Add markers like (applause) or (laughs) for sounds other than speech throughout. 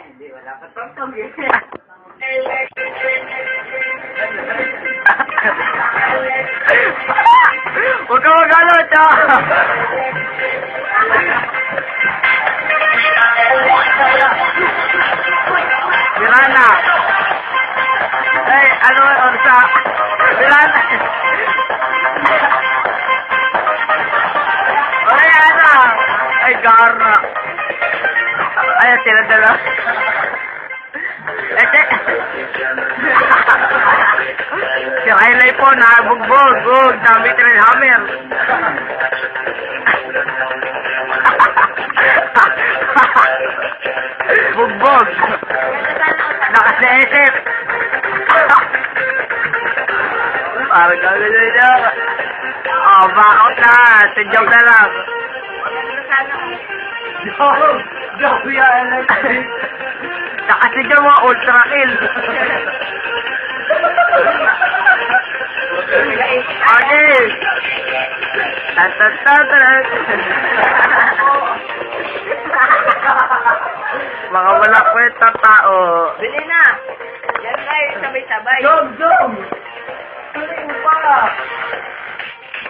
Hindi, wala ka tongtong eh. Huwag ka magalot, ah! Mirana! Ay, ano, Orsa? Mirana! Ay, ano? Ay, Garna! Sila dala. Eh, check! Si Riley po, nabugbog, bug, dami trail hammer. Bugbog. Nakasesip. Parang gagawin niya. Oh, back out na. Sa joke na lang. Yan, electric. Nakasidyo mo, ultra kill. Okay. Tatatatarat. Mga wala kwenta tao. Bili na! Yan tayo, sabay-sabay. Jog, jog! Tuloy mo pa!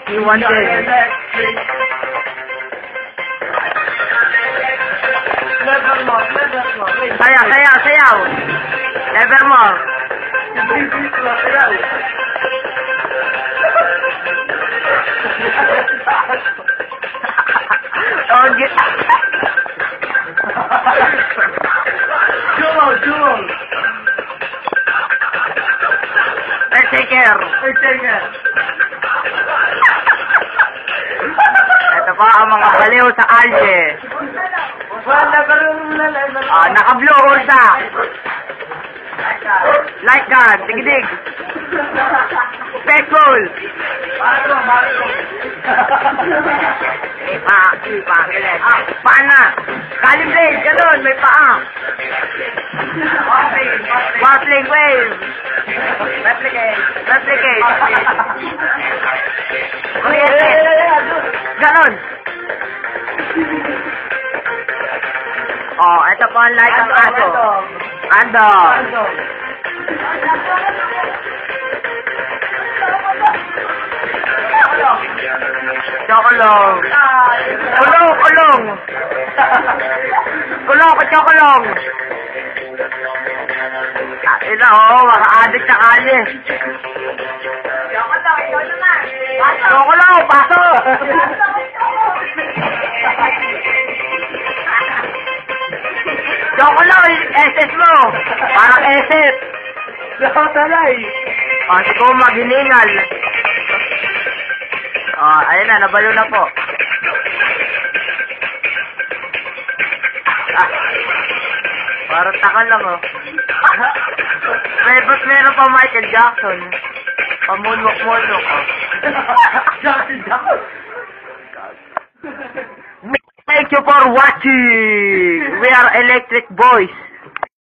You wanted. Sayaw, sayaw, sayaw. Nevermore. Sayaw. (laughs) Oh, get... Jewel, jewel. Let's take care. Ay, sige. Ito pa ang mga baliw sa alye. Wala ka rin na level. Ah, naka-blue horsa. Light gun, digidig. Petrol. Mario. Ipa, ipa, kilit. Pana. Calibrate, ganun, may paa. Wattling wave. Replicate. Replicate. Ganon. Oh, ito po ang light ng aso. Ando. Chokolong. Kulong, kulong. Kulong ko chokolong. Ah, ina, oh, mga adik sa kalye. Chokolong, Chokolong, SS mo. Parang SS. Nakatalay. Ah, si Kuma, giningal. Ah, ayun na, nabalo na po. Ah, parang takal lang, oh. May, ba't meron pa Michael Jackson? Pamunok-munok, oh. Jackson, Jackson. Thank you for watching! Boys.